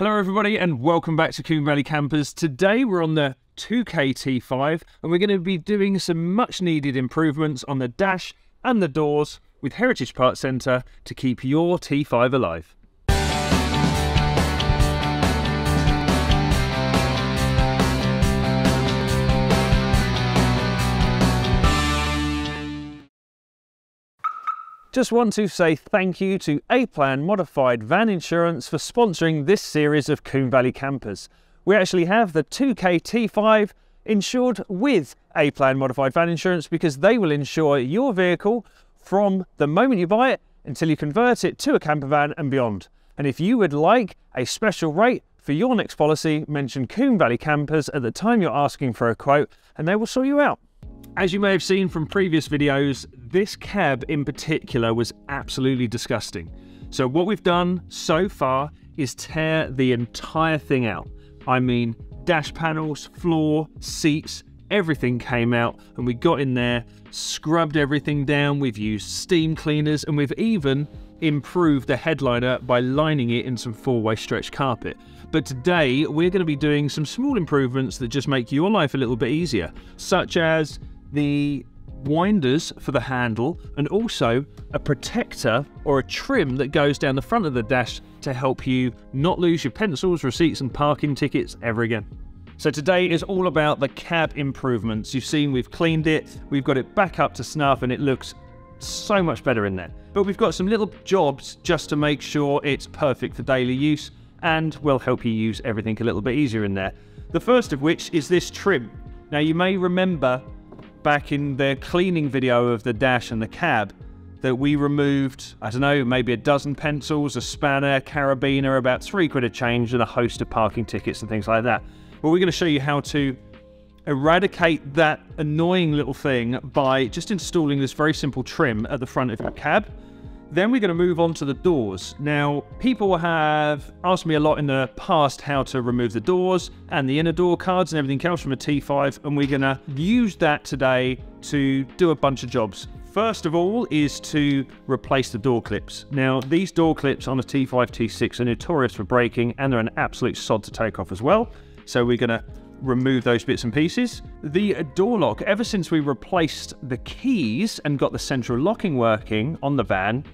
Hello everybody and welcome back to Combe Valley Campers. Today we're on the 2K T5 and we're going to be doing some much needed improvements on the dash and the doors with Heritage Parts Centre to keep your T5 alive. Just want to say thank you to A-Plan Modified Van Insurance for sponsoring this series of Combe Valley campers. We actually have the 2K T5 insured with A-Plan Modified Van Insurance because they will insure your vehicle from the moment you buy it until you convert it to a camper van and beyond. And if you would like a special rate for your next policy, mention Combe Valley Campers at the time you're asking for a quote and they will sort you out. As you may have seen from previous videos, this cab in particular was absolutely disgusting. So what we've done so far is tear the entire thing out. I mean, dash panels, floor, seats, everything came out and we got in there, scrubbed everything down, we've used steam cleaners and we've even improved the headliner by lining it in some four-way stretch carpet. But today we're going to be doing some small improvements that just make your life a little bit easier, such as the winders for the handle and also a protector or a trim that goes down the front of the dash to help you not lose your pencils, receipts and parking tickets ever again. So today is all about the cab improvements. You've seen we've cleaned it, we've got it back up to snuff and it looks so much better in there. But we've got some little jobs just to make sure it's perfect for daily use and will help you use everything a little bit easier in there. The first of which is this trim. Now you may remember back in the cleaning video of the dash and the cab that we removed, I don't know, maybe a dozen pencils, a spanner, carabiner, about three quid a change, and a host of parking tickets and things like that. Well, we're going to show you how to eradicate that annoying little thing by just installing this very simple trim at the front of your cab. Then we're going to move on to the doors. Now, people have asked me a lot in the past how to remove the doors and the inner door cards and everything else from a T5, and we're going to use that today to do a bunch of jobs. First of all is to replace the door clips. Now, these door clips on a T5, T6 are notorious for breaking, and they're an absolute sod to take off as well. So we're going to remove those bits and pieces. The door lock, ever since we replaced the keys and got the central locking working on the van,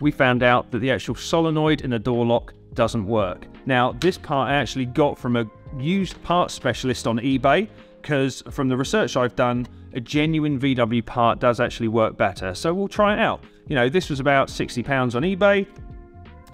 we found out that the actual solenoid in the door lock doesn't work. Now, this part I actually got from a used parts specialist on eBay because from the research I've done, a genuine VW part does actually work better. So we'll try it out. You know, this was about 60 pounds on eBay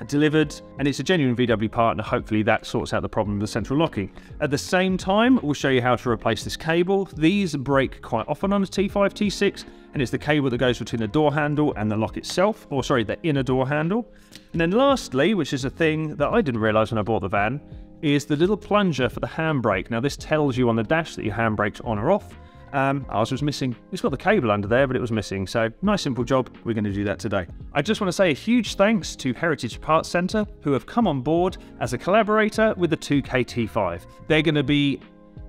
delivered and it's a genuine VW part and hopefully that sorts out the problem of the central locking. At the same time, we'll show you how to replace this cable. These break quite often on a T5, T6 and it's the cable that goes between the door handle and the lock itself, or sorry, the inner door handle. And then lastly, which is a thing that I didn't realise when I bought the van, is the little plunger for the handbrake. Now this tells you on the dash that your handbrake's on or off, um, ours was missing. It's got the cable under there, but it was missing. So nice simple job. We're going to do that today. I just want to say a huge thanks to Heritage Parts Centre who have come on board as a collaborator with the 2KT5. They're going to be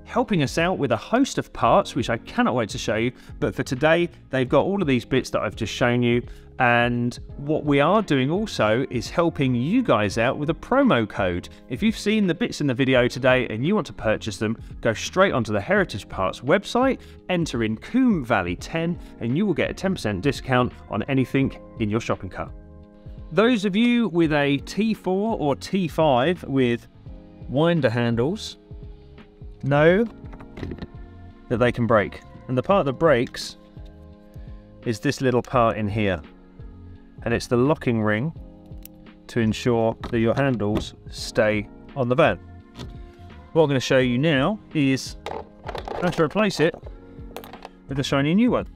helping us out with a host of parts, which I cannot wait to show you. But for today, they've got all of these bits that I've just shown you. And what we are doing also is helping you guys out with a promo code. If you've seen the bits in the video today and you want to purchase them, go straight onto the Heritage Parts website, enter in Combe Valley 10, and you will get a 10% discount on anything in your shopping cart. Those of you with a T4 or T5 with winder handles know that they can break. And the part that breaks is this little part in here. And it's the locking ring to ensure that your handles stay on the van. What I'm going to show you now is how to replace it with a shiny new one.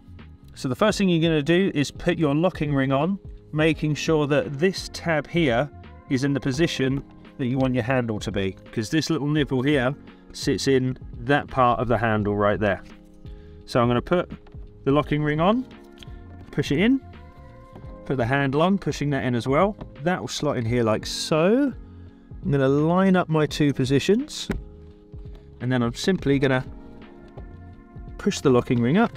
So the first thing you're going to do is put your locking ring on, making sure that this tab here is in the position that you want your handle to be. Because this little nipple here sits in that part of the handle right there. So I'm going to put the locking ring on, push it in, put the handle on, pushing that in as well. That will slot in here like so. I'm going to line up my two positions and then I'm simply going to push the locking ring up.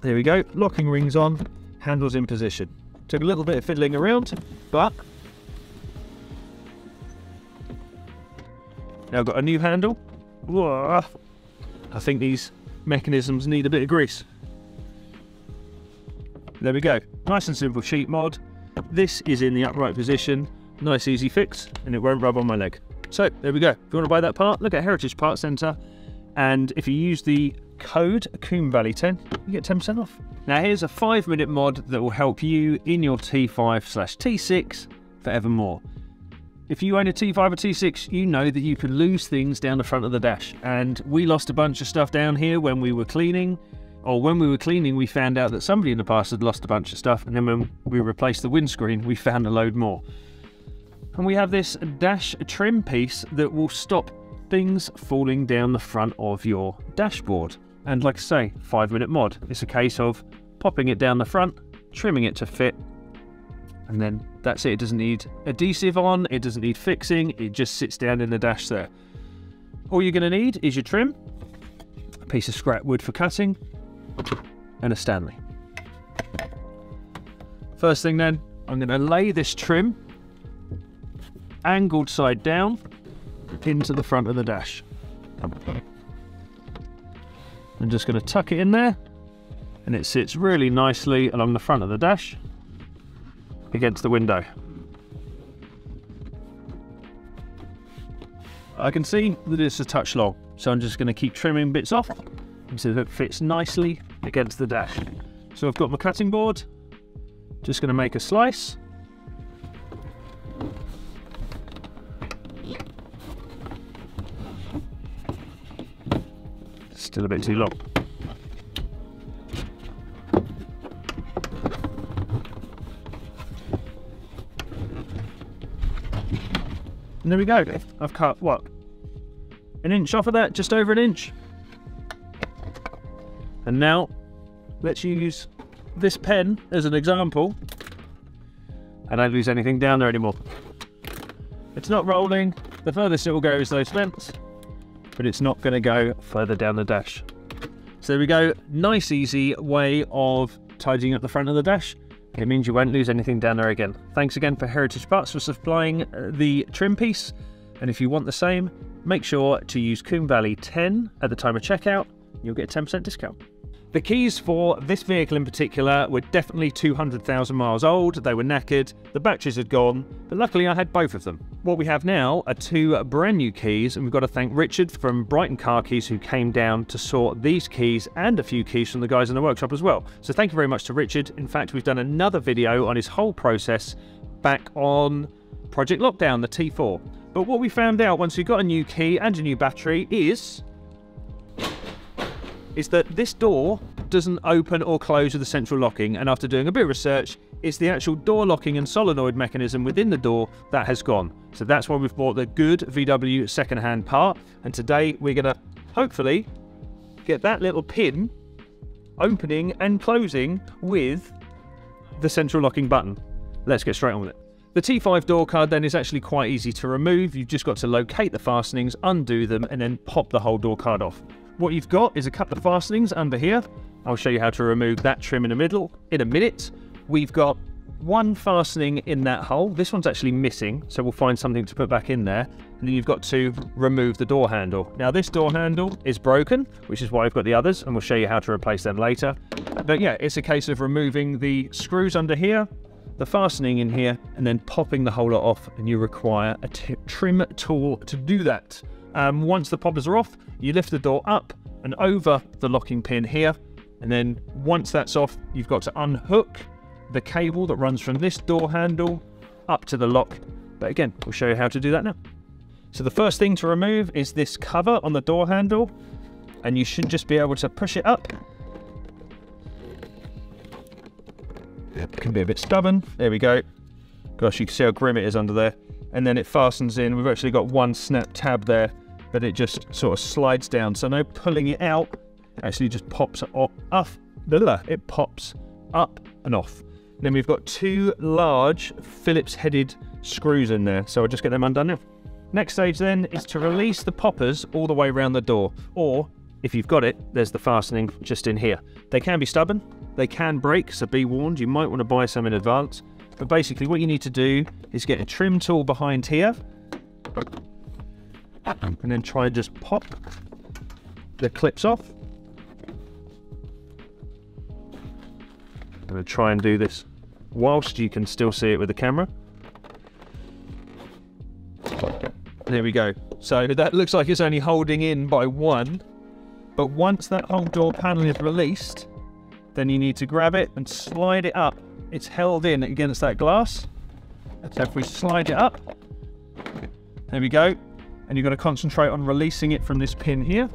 There we go, locking rings on, handles in position. Took a little bit of fiddling around, but Now I've got a new handle. I think these mechanisms need a bit of grease. There we go. Nice and simple sheet mod. This is in the upright position. Nice easy fix and it won't rub on my leg. So there we go. If you want to buy that part, look at Heritage Part Centre. And if you use the code Combe Valley 10, you get 10% off. Now here's a five minute mod that will help you in your T5 slash T6 forevermore. If you own a T5 or T6, you know that you can lose things down the front of the dash. And we lost a bunch of stuff down here when we were cleaning. Or when we were cleaning, we found out that somebody in the past had lost a bunch of stuff. And then when we replaced the windscreen, we found a load more. And we have this dash trim piece that will stop things falling down the front of your dashboard. And like I say, five minute mod. It's a case of popping it down the front, trimming it to fit, and then that's it. It doesn't need adhesive on, it doesn't need fixing, it just sits down in the dash there. All you're going to need is your trim, a piece of scrap wood for cutting, and a Stanley. First thing then, I'm going to lay this trim angled side down into the front of the dash. I'm just going to tuck it in there and it sits really nicely along the front of the dash against the window. I can see that it's a touch long, so I'm just going to keep trimming bits off so that it fits nicely against the dash. So I've got my cutting board, just going to make a slice. Still a bit too long. And there we go. I've cut, what, an inch off of that, just over an inch. And now, let's use this pen as an example. I don't lose anything down there anymore. It's not rolling. The furthest it will go is those vents, but it's not going to go further down the dash. So there we go. Nice, easy way of tidying up the front of the dash. It means you won't lose anything down there again. Thanks again for Heritage Parts for supplying uh, the trim piece. And if you want the same, make sure to use Combe Valley 10 at the time of checkout. You'll get a 10% discount. The keys for this vehicle in particular were definitely 200,000 miles old, they were knackered, the batteries had gone, but luckily I had both of them. What we have now are two brand new keys and we've got to thank Richard from Brighton Car Keys who came down to sort these keys and a few keys from the guys in the workshop as well. So thank you very much to Richard. In fact, we've done another video on his whole process back on Project Lockdown, the T4. But what we found out once we got a new key and a new battery is is that this door doesn't open or close with the central locking and after doing a bit of research it's the actual door locking and solenoid mechanism within the door that has gone. So that's why we've bought the good VW second-hand part and today we're going to hopefully get that little pin opening and closing with the central locking button. Let's get straight on with it. The T5 door card then is actually quite easy to remove. You've just got to locate the fastenings, undo them, and then pop the whole door card off. What you've got is a couple of fastenings under here. I'll show you how to remove that trim in the middle in a minute. We've got one fastening in that hole. This one's actually missing, so we'll find something to put back in there. And then you've got to remove the door handle. Now this door handle is broken, which is why I've got the others, and we'll show you how to replace them later. But yeah, it's a case of removing the screws under here, the fastening in here, and then popping the whole lot off, and you require a trim tool to do that. Um, once the poppers are off, you lift the door up and over the locking pin here. And then once that's off, you've got to unhook the cable that runs from this door handle up to the lock. But again, we'll show you how to do that now. So the first thing to remove is this cover on the door handle. And you should just be able to push it up. It can be a bit stubborn. There we go. Gosh, you can see how grim it is under there. And then it fastens in. We've actually got one snap tab there but it just sort of slides down. So no pulling it out, actually just pops off, it pops up and off. Then we've got two large Phillips headed screws in there, so I'll just get them undone now. Next stage then is to release the poppers all the way around the door, or if you've got it, there's the fastening just in here. They can be stubborn, they can break, so be warned, you might want to buy some in advance. But basically what you need to do is get a trim tool behind here, and then try and just pop the clips off. I'm going to try and do this whilst you can still see it with the camera. There we go. So that looks like it's only holding in by one, but once that whole door panel is released, then you need to grab it and slide it up. It's held in against that glass. So if we slide it up, there we go. And you've got to concentrate on releasing it from this pin here.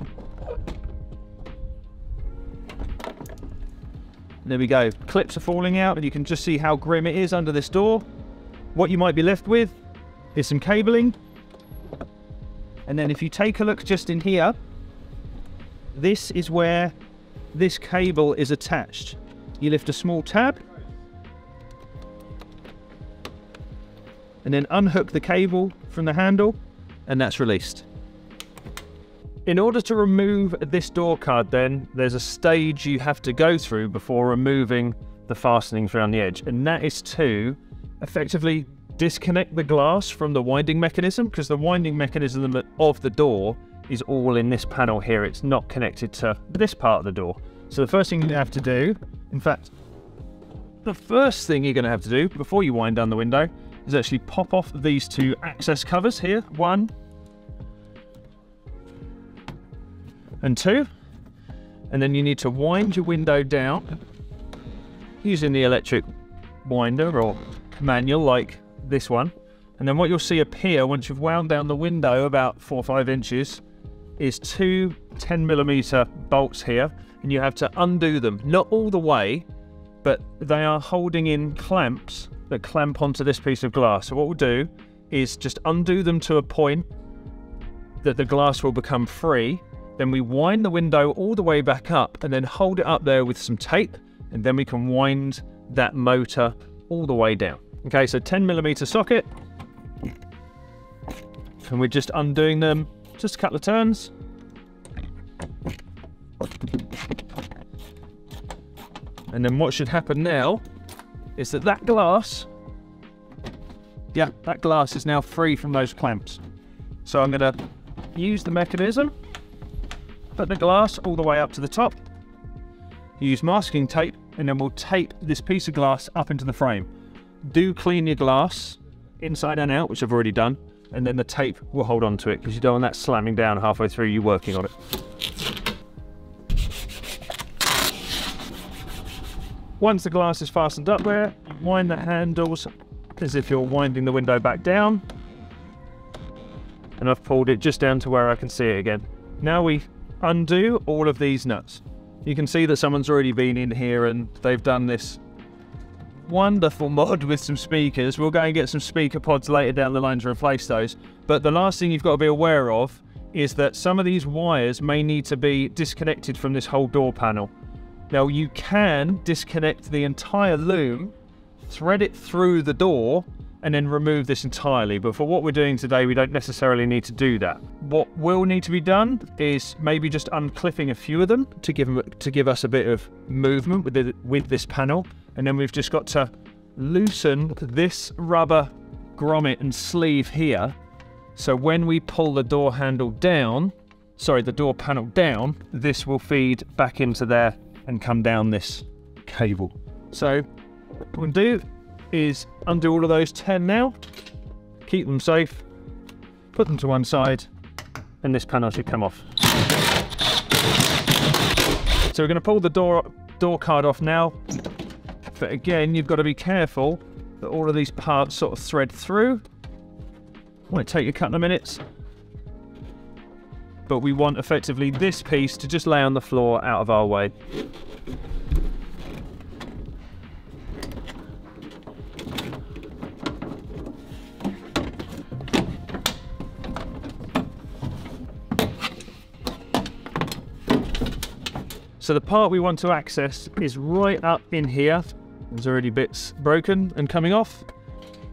There we go. Clips are falling out and you can just see how grim it is under this door. What you might be left with is some cabling. And then if you take a look just in here, this is where this cable is attached. You lift a small tab and then unhook the cable from the handle and that's released. In order to remove this door card then, there's a stage you have to go through before removing the fastenings around the edge, and that is to effectively disconnect the glass from the winding mechanism, because the winding mechanism of the door is all in this panel here. It's not connected to this part of the door. So the first thing you have to do, in fact, the first thing you're going to have to do before you wind down the window is actually pop off these two access covers here. One and two. And then you need to wind your window down using the electric winder or manual like this one. And then what you'll see appear once you've wound down the window about four or five inches is two 10 millimeter bolts here and you have to undo them. Not all the way, but they are holding in clamps that clamp onto this piece of glass. So what we'll do is just undo them to a point that the glass will become free then we wind the window all the way back up and then hold it up there with some tape and then we can wind that motor all the way down. Okay, so 10 millimeter socket. And we're just undoing them just a couple of turns. And then what should happen now is that that glass, yeah, that glass is now free from those clamps. So I'm going to use the mechanism put the glass all the way up to the top. Use masking tape and then we'll tape this piece of glass up into the frame. Do clean your glass inside and out, which I've already done, and then the tape will hold on to it because you don't want that slamming down halfway through you working on it. Once the glass is fastened up there, wind the handles as if you're winding the window back down. And I've pulled it just down to where I can see it again. Now we undo all of these nuts. You can see that someone's already been in here and they've done this wonderful mod with some speakers. We'll go and get some speaker pods later down the line to replace those. But the last thing you've got to be aware of is that some of these wires may need to be disconnected from this whole door panel. Now you can disconnect the entire loom, thread it through the door, and then remove this entirely. But for what we're doing today, we don't necessarily need to do that. What will need to be done is maybe just unclipping a few of them to give them, to give us a bit of movement with the, with this panel, and then we've just got to loosen this rubber grommet and sleeve here. So when we pull the door handle down, sorry, the door panel down, this will feed back into there and come down this cable. So what we'll do is undo all of those 10 now, keep them safe, put them to one side, and this panel should come off. So we're going to pull the door, door card off now, but again, you've got to be careful that all of these parts sort of thread through. Might take a couple of minutes, but we want effectively this piece to just lay on the floor out of our way. So the part we want to access is right up in here. There's already bits broken and coming off.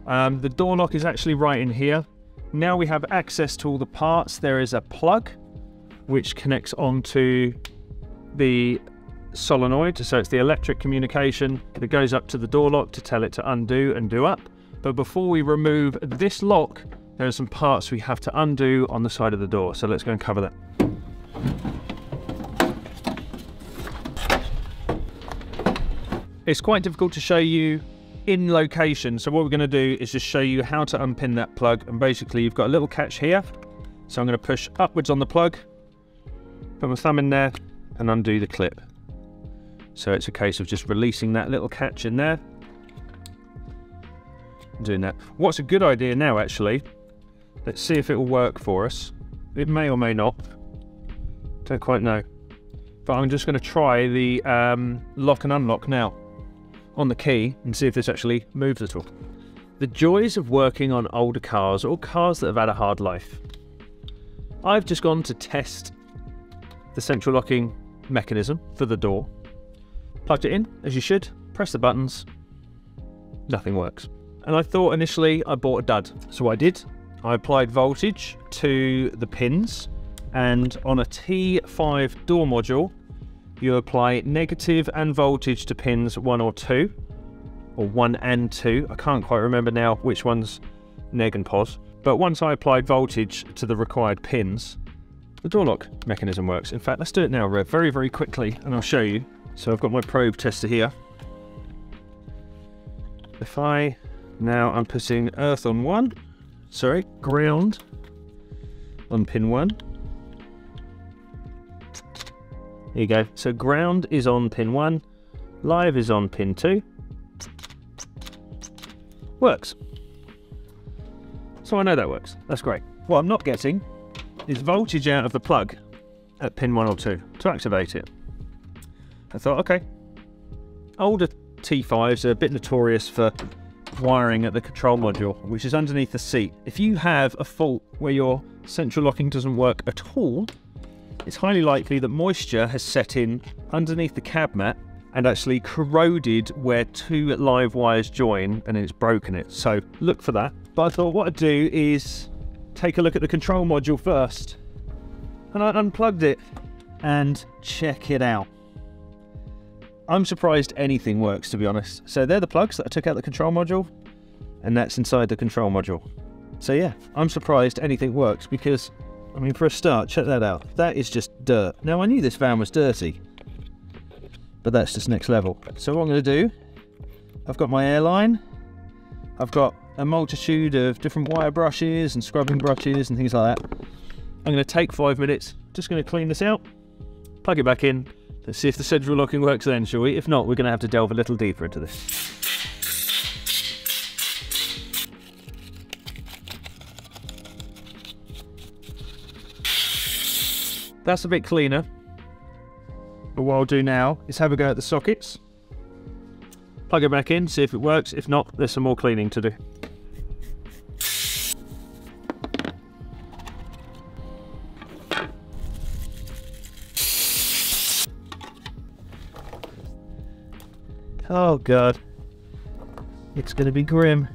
Um, the door lock is actually right in here. Now we have access to all the parts. There is a plug which connects onto the solenoid. So it's the electric communication that goes up to the door lock to tell it to undo and do up. But before we remove this lock there are some parts we have to undo on the side of the door. So let's go and cover that. It's quite difficult to show you in location. So what we're going to do is just show you how to unpin that plug. And basically you've got a little catch here. So I'm going to push upwards on the plug, put my thumb in there and undo the clip. So it's a case of just releasing that little catch in there. Doing that. What's a good idea now actually, let's see if it will work for us. It may or may not. Don't quite know. But I'm just going to try the um, lock and unlock now on the key and see if this actually moves at all. The joys of working on older cars or cars that have had a hard life. I've just gone to test the central locking mechanism for the door. Plugged it in, as you should, press the buttons, nothing works. And I thought initially I bought a dud. So I did. I applied voltage to the pins and on a T5 door module you apply negative and voltage to pins 1 or 2, or 1 and 2. I can't quite remember now which one's neg and pos. But once I applied voltage to the required pins, the door lock mechanism works. In fact, let's do it now, Rev, very, very quickly, and I'll show you. So I've got my probe tester here. If I now I'm putting earth on one, sorry, ground on pin one, there you go. So ground is on pin 1, live is on pin 2. Works. So I know that works. That's great. What I'm not getting is voltage out of the plug at pin 1 or 2 to activate it. I thought, okay, older T5s are a bit notorious for wiring at the control module, which is underneath the seat. If you have a fault where your central locking doesn't work at all, it's highly likely that moisture has set in underneath the cab mat and actually corroded where two live wires join and it's broken it. So look for that. But I thought what I'd do is take a look at the control module first. And I unplugged it and check it out. I'm surprised anything works to be honest. So they're the plugs that I took out the control module and that's inside the control module. So yeah, I'm surprised anything works because I mean, for a start, check that out. That is just dirt. Now, I knew this van was dirty, but that's just next level. So what I'm going to do, I've got my airline, I've got a multitude of different wire brushes and scrubbing brushes and things like that. I'm going to take five minutes, just going to clean this out, plug it back in, let's see if the central locking works then, shall we? If not, we're going to have to delve a little deeper into this. That's a bit cleaner. But what I'll do now is have a go at the sockets. Plug it back in, see if it works. If not, there's some more cleaning to do. Oh god. It's going to be grim.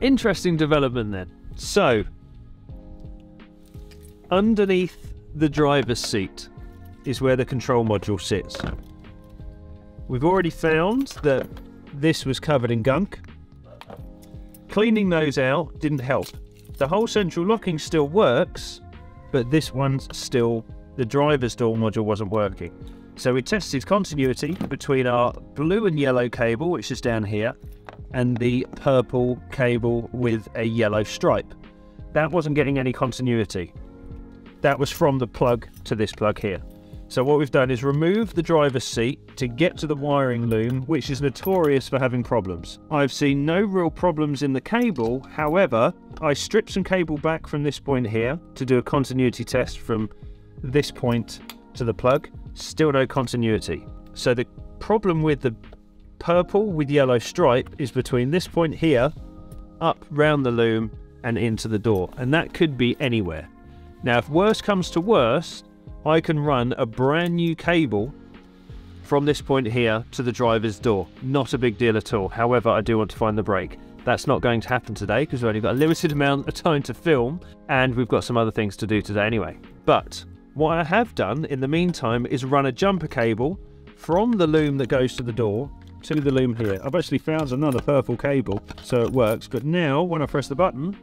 Interesting development then. So, Underneath the driver's seat is where the control module sits. We've already found that this was covered in gunk. Cleaning those out didn't help. The whole central locking still works, but this one's still, the driver's door module wasn't working. So we tested continuity between our blue and yellow cable, which is down here, and the purple cable with a yellow stripe. That wasn't getting any continuity that was from the plug to this plug here. So what we've done is remove the driver's seat to get to the wiring loom, which is notorious for having problems. I've seen no real problems in the cable, however, I stripped some cable back from this point here to do a continuity test from this point to the plug, still no continuity. So the problem with the purple with yellow stripe is between this point here, up round the loom and into the door, and that could be anywhere. Now, if worse comes to worse, I can run a brand new cable from this point here to the driver's door. Not a big deal at all. However, I do want to find the break. That's not going to happen today because we've only got a limited amount of time to film and we've got some other things to do today anyway. But what I have done in the meantime is run a jumper cable from the loom that goes to the door to the loom here. I've actually found another purple cable, so it works. But now, when I press the button,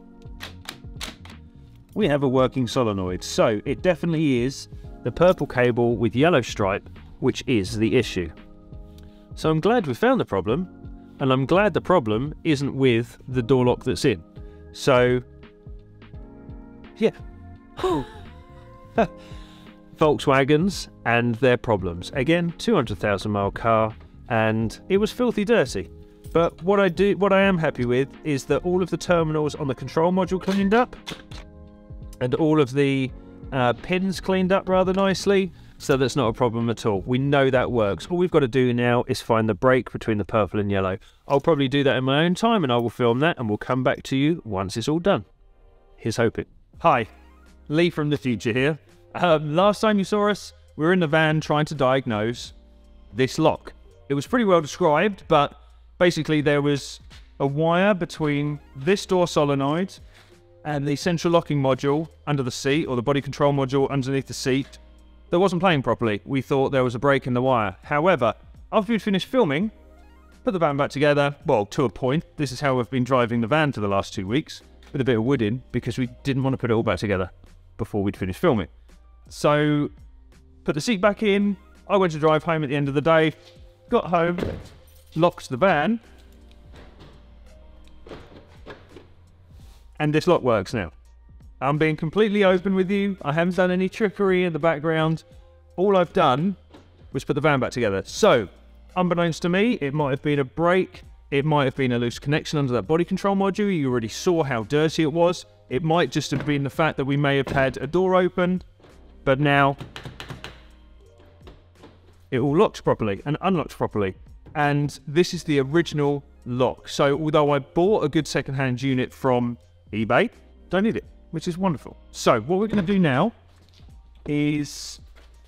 we have a working solenoid. So it definitely is the purple cable with yellow stripe, which is the issue. So I'm glad we found the problem, and I'm glad the problem isn't with the door lock that's in. So, yeah. Volkswagens and their problems. Again, 200,000 mile car, and it was filthy dirty. But what I do, what I am happy with, is that all of the terminals on the control module cleaned up, and all of the uh, pins cleaned up rather nicely. So that's not a problem at all. We know that works. All we've got to do now is find the break between the purple and yellow. I'll probably do that in my own time, and I will film that, and we'll come back to you once it's all done. Here's hoping. Hi, Lee from the future here. Um, last time you saw us, we were in the van trying to diagnose this lock. It was pretty well described, but basically there was a wire between this door solenoid and the central locking module under the seat, or the body control module underneath the seat, that wasn't playing properly. We thought there was a break in the wire. However, after we'd finished filming, put the van back together, well, to a point. This is how we've been driving the van for the last two weeks, with a bit of wood in, because we didn't want to put it all back together before we'd finished filming. So, put the seat back in. I went to drive home at the end of the day, got home, locked the van, and this lock works now. I'm being completely open with you. I haven't done any trickery in the background. All I've done was put the van back together. So, unbeknownst to me, it might have been a break. It might have been a loose connection under that body control module. You already saw how dirty it was. It might just have been the fact that we may have had a door open, but now it all locks properly and unlocks properly. And this is the original lock. So although I bought a good secondhand unit from eBay, don't need it, which is wonderful. So what we're going to do now is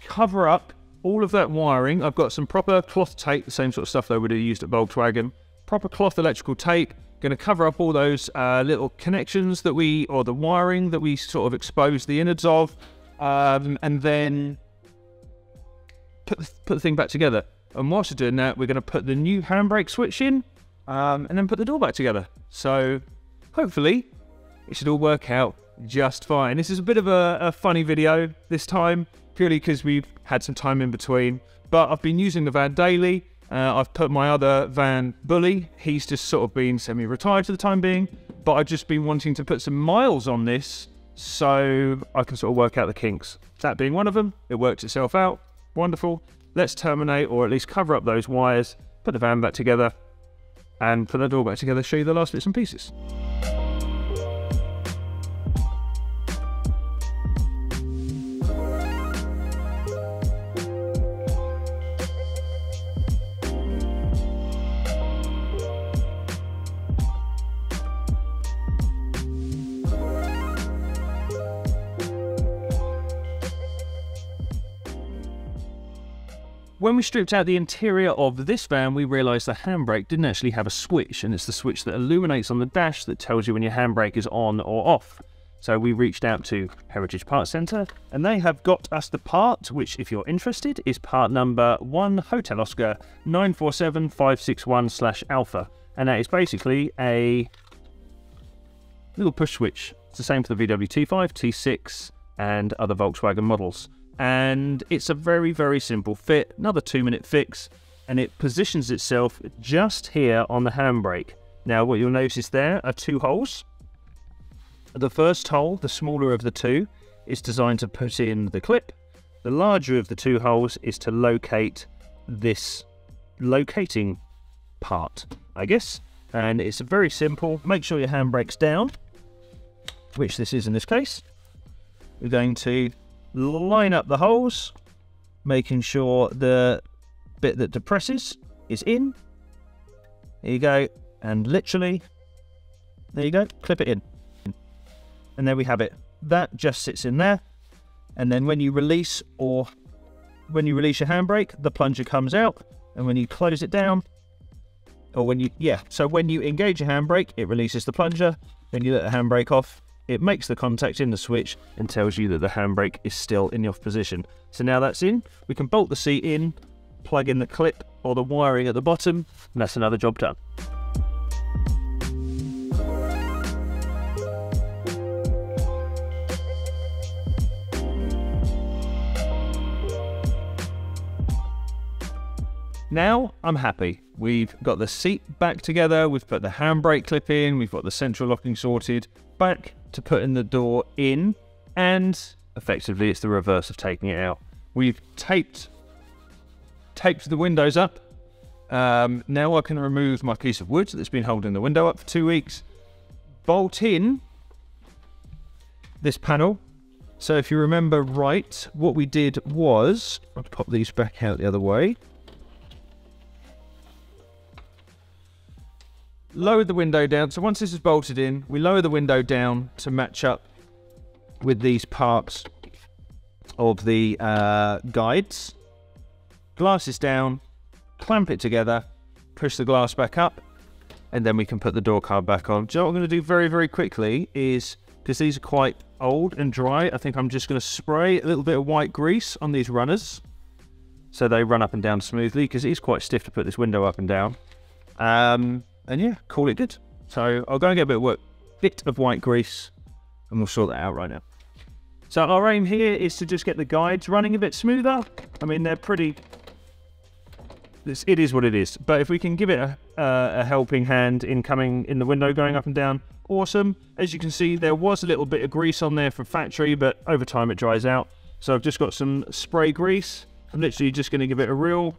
cover up all of that wiring. I've got some proper cloth tape, the same sort of stuff they would have used at Volkswagen. Proper cloth electrical tape. Going to cover up all those uh, little connections that we, or the wiring that we sort of exposed the innards of. Um, and then put the, put the thing back together. And whilst we're doing that, we're going to put the new handbrake switch in um, and then put the door back together. So hopefully it should all work out just fine. This is a bit of a, a funny video this time, purely because we've had some time in between. But I've been using the van daily. Uh, I've put my other van, Bully, he's just sort of been semi-retired for the time being. But I've just been wanting to put some miles on this so I can sort of work out the kinks. That being one of them, it worked itself out. Wonderful. Let's terminate or at least cover up those wires, put the van back together, and put the door back together, show you the last bits and pieces. We stripped out the interior of this van, we realised the handbrake didn't actually have a switch, and it's the switch that illuminates on the dash that tells you when your handbrake is on or off. So we reached out to Heritage Parts Centre, and they have got us the part, which, if you're interested, is part number 1 Hotel Oscar 947561 alpha. And that is basically a little push switch. It's the same for the VW T5, T6, and other Volkswagen models and it's a very, very simple fit. Another two minute fix, and it positions itself just here on the handbrake. Now, what you'll notice there are two holes. The first hole, the smaller of the two, is designed to put in the clip. The larger of the two holes is to locate this locating part, I guess. And it's a very simple. Make sure your handbrake's down, which this is in this case. We're going to line up the holes, making sure the bit that depresses is in. There you go. And literally, there you go, clip it in. And there we have it. That just sits in there. And then when you release or when you release your handbrake, the plunger comes out. And when you close it down, or when you, yeah, so when you engage your handbrake, it releases the plunger. Then you let the handbrake off, it makes the contact in the switch and tells you that the handbrake is still in the off position. So now that's in, we can bolt the seat in plug in the clip or the wiring at the bottom, and that's another job done. Now I'm happy. We've got the seat back together, we've put the handbrake clip in, we've got the central locking sorted, back to putting the door in, and effectively it's the reverse of taking it out. We've taped taped the windows up. Um, now I can remove my piece of wood that's been holding the window up for two weeks, bolt in this panel. So if you remember right, what we did was, I'll pop these back out the other way. Lowered the window down. So once this is bolted in, we lower the window down to match up with these parts of the uh, guides. Glass is down, clamp it together, push the glass back up, and then we can put the door card back on. So what I'm going to do very, very quickly is, because these are quite old and dry, I think I'm just going to spray a little bit of white grease on these runners so they run up and down smoothly because it is quite stiff to put this window up and down. Um, and yeah, call it good. So I'll go and get a bit of work, bit of white grease, and we'll sort that out right now. So our aim here is to just get the guides running a bit smoother. I mean, they're pretty... This, it is what it is. But if we can give it a, uh, a helping hand in coming in the window, going up and down, awesome. As you can see, there was a little bit of grease on there from factory, but over time it dries out. So I've just got some spray grease. I'm literally just going to give it a real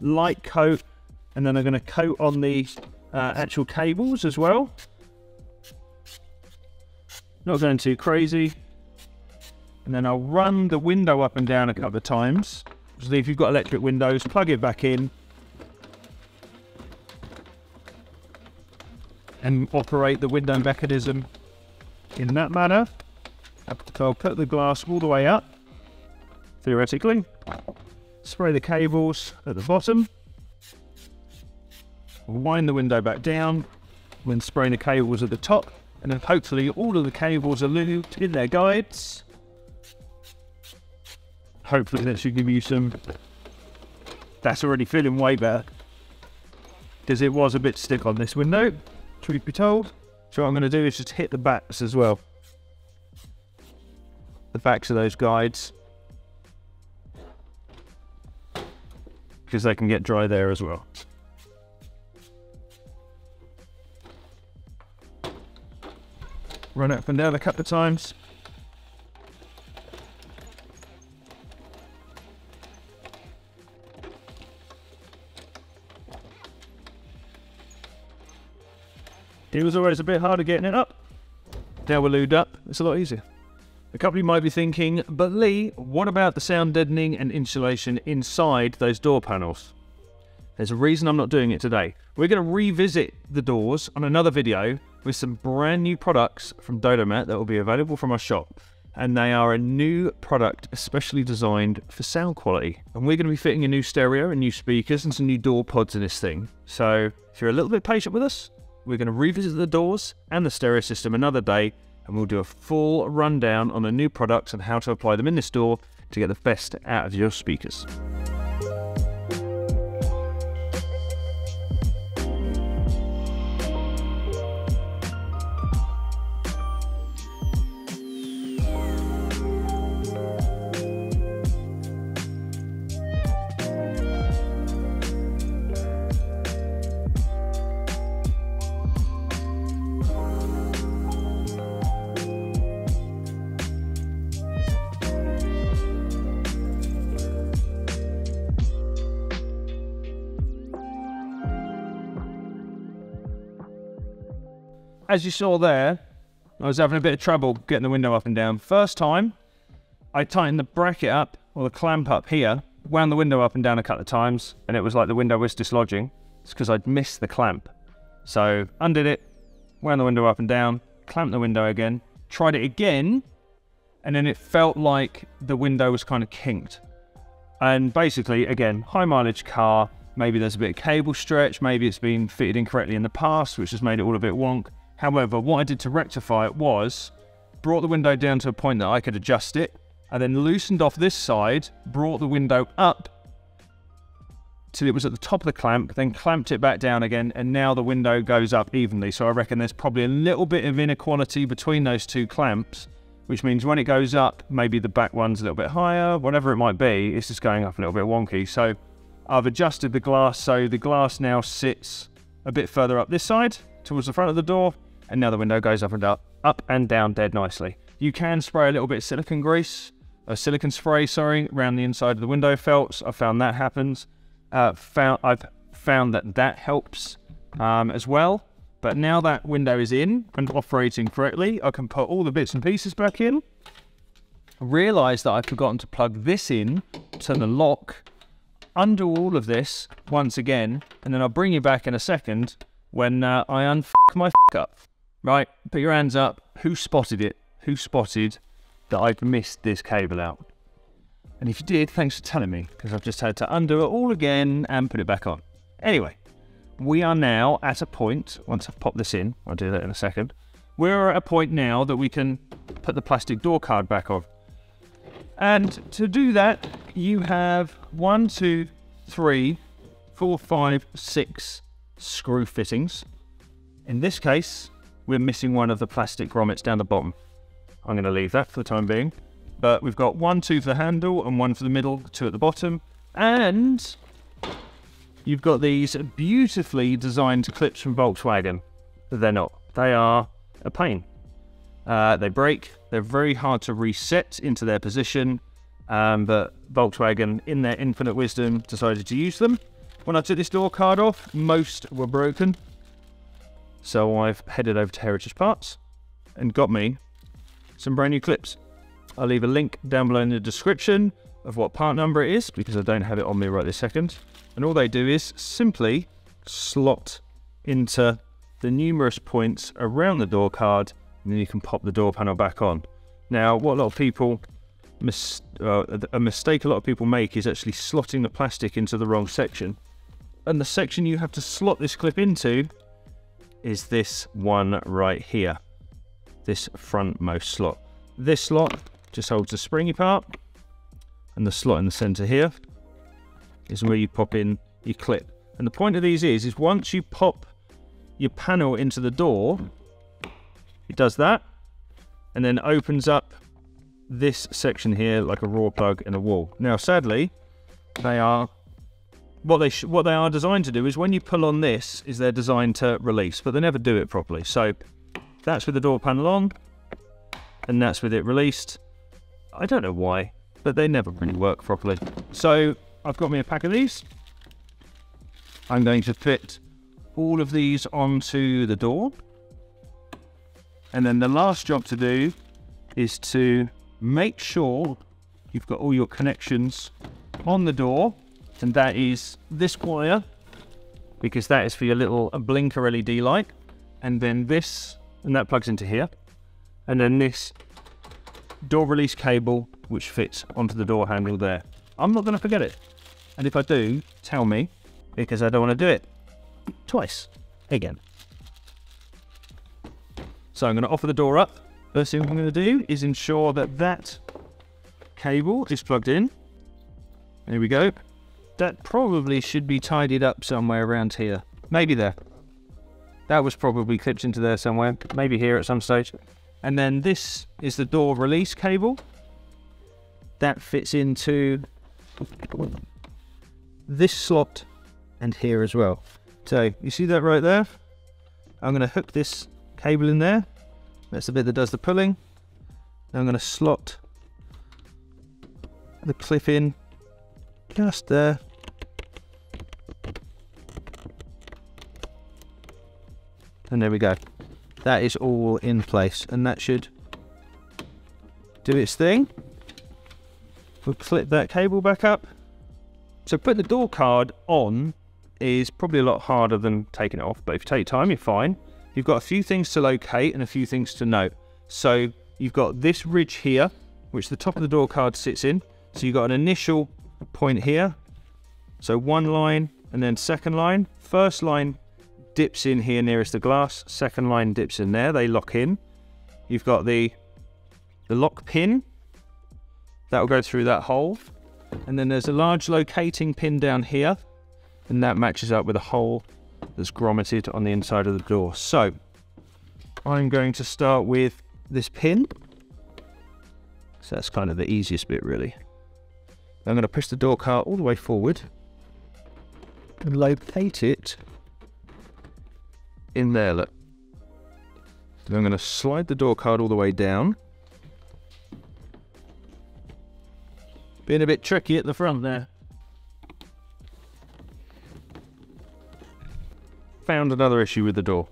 light coat, and then I'm going to coat on the uh, actual cables as well. Not going too crazy. And then I'll run the window up and down a couple of times. So if you've got electric windows, plug it back in. And operate the window mechanism in that manner. So I'll put the glass all the way up, theoretically. Spray the cables at the bottom wind the window back down when spraying the cables at the top and then hopefully all of the cables are looped in their guides. Hopefully that should give you some... That's already feeling way better. Because it was a bit stick on this window, truth be told. So what I'm going to do is just hit the backs as well. The backs of those guides. Because they can get dry there as well. Run it up and down a couple of times. It was always a bit harder getting it up. Now we're lubed up, it's a lot easier. A couple of you might be thinking, but Lee, what about the sound deadening and insulation inside those door panels? There's a reason I'm not doing it today. We're going to revisit the doors on another video with some brand new products from Dodomat that will be available from our shop. And they are a new product especially designed for sound quality. And we're going to be fitting a new stereo and new speakers and some new door pods in this thing. So if you're a little bit patient with us, we're going to revisit the doors and the stereo system another day and we'll do a full rundown on the new products and how to apply them in this door to get the best out of your speakers. As you saw there, I was having a bit of trouble getting the window up and down. First time, I tightened the bracket up, or the clamp up here, wound the window up and down a couple of times, and it was like the window was dislodging. It's because I'd missed the clamp. So, undid it, wound the window up and down, clamped the window again, tried it again, and then it felt like the window was kind of kinked. And basically, again, high mileage car, maybe there's a bit of cable stretch, maybe it's been fitted incorrectly in the past, which has made it all a bit wonk. However, what I did to rectify it was brought the window down to a point that I could adjust it, and then loosened off this side, brought the window up, till it was at the top of the clamp, then clamped it back down again, and now the window goes up evenly. So I reckon there's probably a little bit of inequality between those two clamps, which means when it goes up, maybe the back one's a little bit higher, whatever it might be, it's just going up a little bit wonky. So I've adjusted the glass so the glass now sits a bit further up this side towards the front of the door, and now the window goes up and up, up and down dead nicely. You can spray a little bit of silicone grease, a silicone spray, sorry, around the inside of the window felts. I found that happens. Uh, found I've found that that helps um, as well. But now that window is in and operating correctly, I can put all the bits and pieces back in. Realise that I've forgotten to plug this in to the lock. Undo all of this once again, and then I'll bring you back in a second when uh, I unfuck my up. Right, put your hands up. Who spotted it? Who spotted that I've missed this cable out? And if you did, thanks for telling me, because I've just had to undo it all again and put it back on. Anyway, we are now at a point, once I've popped this in, I'll do that in a second, we're at a point now that we can put the plastic door card back on. And to do that, you have one, two, three, four, five, six screw fittings. In this case, we're missing one of the plastic grommets down the bottom. I'm going to leave that for the time being. But we've got one, two for the handle and one for the middle, two at the bottom. And you've got these beautifully designed clips from Volkswagen. They're not. They are a pain. Uh, they break. They're very hard to reset into their position. Um, but Volkswagen, in their infinite wisdom, decided to use them. When I took this door card off, most were broken. So I've headed over to Heritage Parts and got me some brand new clips. I'll leave a link down below in the description of what part number it is because I don't have it on me right this second. And all they do is simply slot into the numerous points around the door card and then you can pop the door panel back on. Now, what a lot of people, mis uh, a mistake a lot of people make is actually slotting the plastic into the wrong section. And the section you have to slot this clip into is this one right here, this frontmost slot. This slot just holds the springy part and the slot in the center here is where you pop in your clip. And the point of these is, is once you pop your panel into the door, it does that and then opens up this section here like a Rawlplug in a wall. Now, sadly, they are what they what they are designed to do is when you pull on this, is they're designed to release, but they never do it properly. So that's with the door panel on, and that's with it released. I don't know why, but they never really work properly. So I've got me a pack of these. I'm going to fit all of these onto the door. And then the last job to do is to make sure you've got all your connections on the door. And that is this wire, because that is for your little blinker LED light. And then this, and that plugs into here. And then this door release cable which fits onto the door handle there. I'm not going to forget it. And if I do, tell me because I don't want to do it twice again. So I'm going to offer the door up. First thing I'm going to do is ensure that that cable is plugged in. There we go. That probably should be tidied up somewhere around here. Maybe there. That was probably clipped into there somewhere. Maybe here at some stage. And then this is the door release cable. That fits into this slot and here as well. So you see that right there? I'm going to hook this cable in there. That's the bit that does the pulling. I'm going to slot the clip in just there. And there we go that is all in place and that should do its thing. We'll clip that cable back up. So putting the door card on is probably a lot harder than taking it off, but if you take time, you're fine. You've got a few things to locate and a few things to note. So you've got this ridge here, which the top of the door card sits in. So you've got an initial point here. So one line and then second line. First line dips in here nearest the glass. Second line dips in there. They lock in. You've got the the lock pin that will go through that hole. And then there's a large locating pin down here. And that matches up with a hole that's grommeted on the inside of the door. So I'm going to start with this pin. So that's kind of the easiest bit really. I'm going to push the door cart all the way forward and locate it in there, look. Then I'm going to slide the door card all the way down. Being a bit tricky at the front there. Found another issue with the door.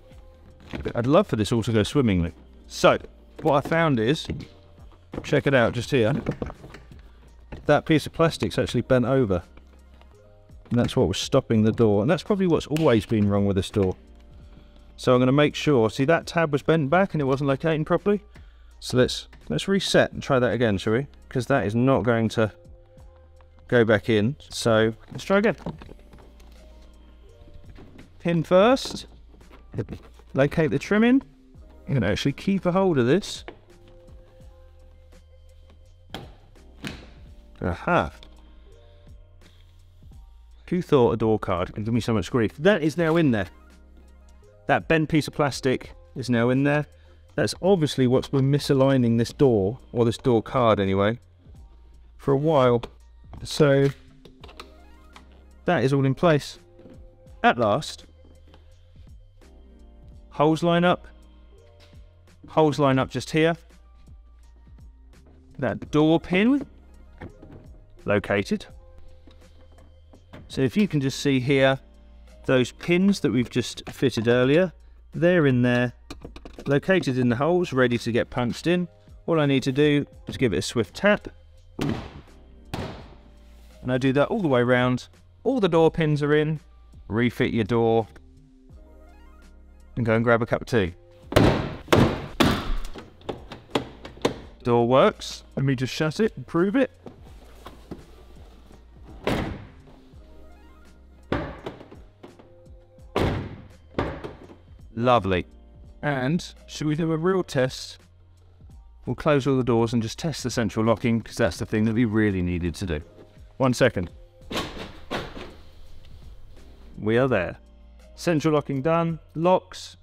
I'd love for this all to go swimmingly. So, what I found is, check it out just here, that piece of plastic's actually bent over. And that's what was stopping the door. And that's probably what's always been wrong with this door. So I'm going to make sure, see that tab was bent back and it wasn't locating properly. So let's let's reset and try that again, shall we? Because that is not going to go back in. So let's try again. Pin first. Locate the trimming. I'm going to actually keep a hold of this. Aha. Who thought a door card could give me so much grief? That is now in there. That bent piece of plastic is now in there. That's obviously what's been misaligning this door, or this door card anyway, for a while. So, that is all in place. At last, holes line up, holes line up just here. That door pin located. So if you can just see here, those pins that we've just fitted earlier, they're in there, located in the holes, ready to get punched in. All I need to do is give it a swift tap. And I do that all the way around. All the door pins are in. Refit your door. And go and grab a cup of tea. Door works. Let me just shut it and prove it. Lovely. And should we do a real test? We'll close all the doors and just test the central locking because that's the thing that we really needed to do. One second. We are there. Central locking done. Locks.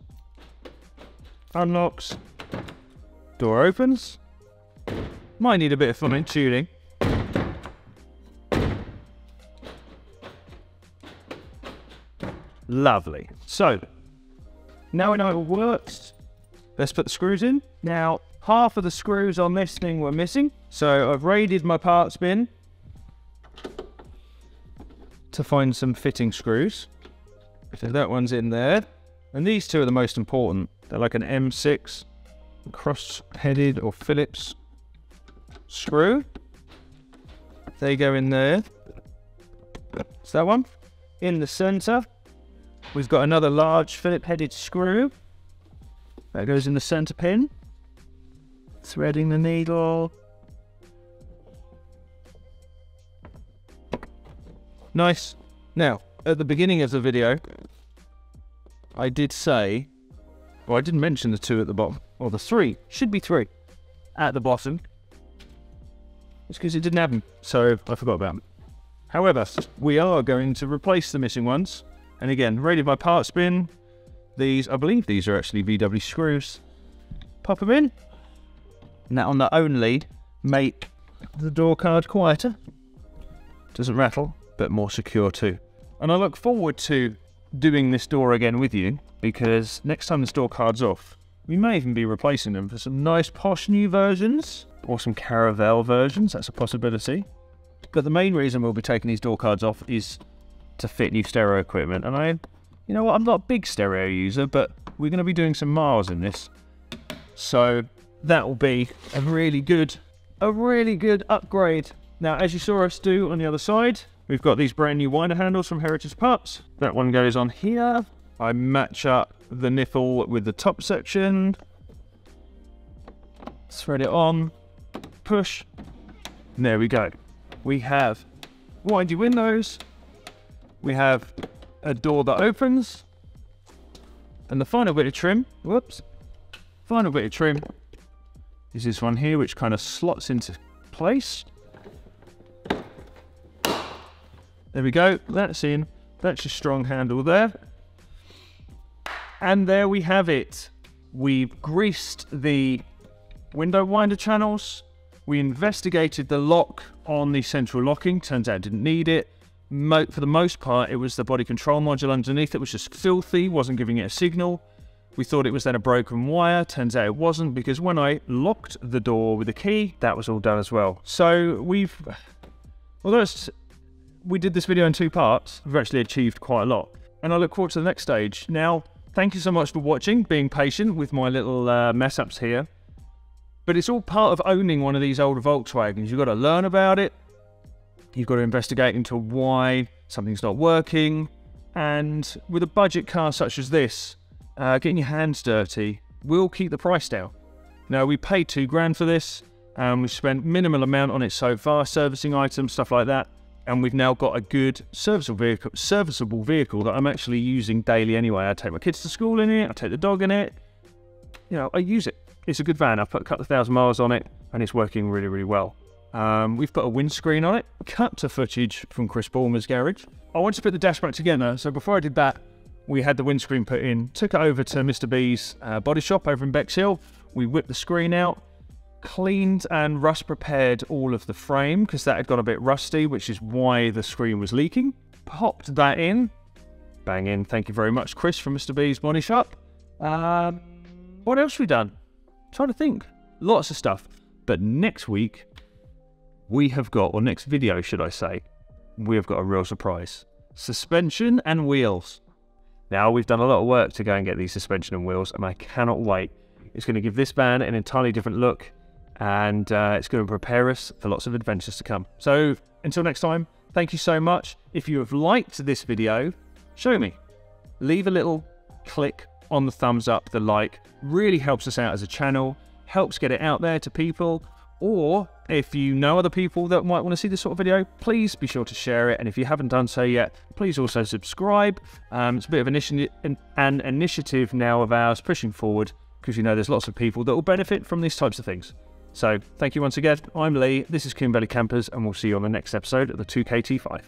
Unlocks. Door opens. Might need a bit of fine tuning. Lovely. So, now we know it works. Let's put the screws in. Now, half of the screws on this thing were missing. So I've raided my parts bin to find some fitting screws. So that one's in there. And these two are the most important. They're like an M6 cross-headed or Phillips screw. They go in there. It's that one. In the center, We've got another large Phillip headed screw. That goes in the center pin. Threading the needle. Nice. Now, at the beginning of the video, I did say, well, I didn't mention the two at the bottom, or the three, should be three, at the bottom. It's because it didn't have them, so I forgot about them. However, we are going to replace the missing ones and again, rated by parts bin. These, I believe these are actually VW screws. Pop them in. That will not only make the door card quieter, doesn't rattle, but more secure too. And I look forward to doing this door again with you because next time this door card's off, we may even be replacing them for some nice posh new versions or some Caravelle versions, that's a possibility. But the main reason we'll be taking these door cards off is to fit new stereo equipment. And I, you know what, I'm not a big stereo user, but we're going to be doing some miles in this. So that will be a really good, a really good upgrade. Now, as you saw us do on the other side, we've got these brand new winder handles from Heritage Parts. That one goes on here. I match up the niffle with the top section. Thread it on, push. And there we go. We have windy windows, we have a door that opens and the final bit of trim, whoops, final bit of trim is this one here which kind of slots into place. There we go, that's in. That's your strong handle there. And there we have it. We've greased the window winder channels. We investigated the lock on the central locking. Turns out didn't need it. Mo for the most part, it was the body control module underneath that was just filthy, wasn't giving it a signal. We thought it was then a broken wire. Turns out it wasn't because when I locked the door with the key, that was all done as well. So we've, although we did this video in two parts, we've actually achieved quite a lot. And I look forward to the next stage. Now, thank you so much for watching, being patient with my little uh, mess ups here. But it's all part of owning one of these older Volkswagens. You've got to learn about it. You've got to investigate into why something's not working. And with a budget car such as this, uh, getting your hands dirty will keep the price down. Now, we paid two grand for this, and we've spent minimal amount on it so far, servicing items, stuff like that. And we've now got a good serviceable vehicle, serviceable vehicle that I'm actually using daily anyway. I take my kids to school in it, I take the dog in it. You know, I use it. It's a good van. I've put a couple of thousand miles on it, and it's working really, really well. Um, we've put a windscreen on it, cut to footage from Chris Ballmer's garage. I wanted to put the dash back together, so before I did that, we had the windscreen put in, took it over to Mr. B's uh, body shop over in Bexhill. We whipped the screen out, cleaned and rust prepared all of the frame because that had got a bit rusty, which is why the screen was leaking. Popped that in, bang in. Thank you very much, Chris from Mr. B's body shop. Um, what else we done? I'm trying to think. Lots of stuff. But next week, we have got, or next video, should I say, we have got a real surprise. Suspension and wheels. Now we've done a lot of work to go and get these suspension and wheels and I cannot wait. It's going to give this van an entirely different look and uh, it's going to prepare us for lots of adventures to come. So until next time, thank you so much. If you have liked this video, show me. Leave a little click on the thumbs up, the like, really helps us out as a channel, helps get it out there to people. Or if you know other people that might want to see this sort of video, please be sure to share it. And if you haven't done so yet, please also subscribe. Um, it's a bit of an, initi an initiative now of ours pushing forward because you know there's lots of people that will benefit from these types of things. So thank you once again. I'm Lee. This is Combe Campers, and we'll see you on the next episode of the 2KT5.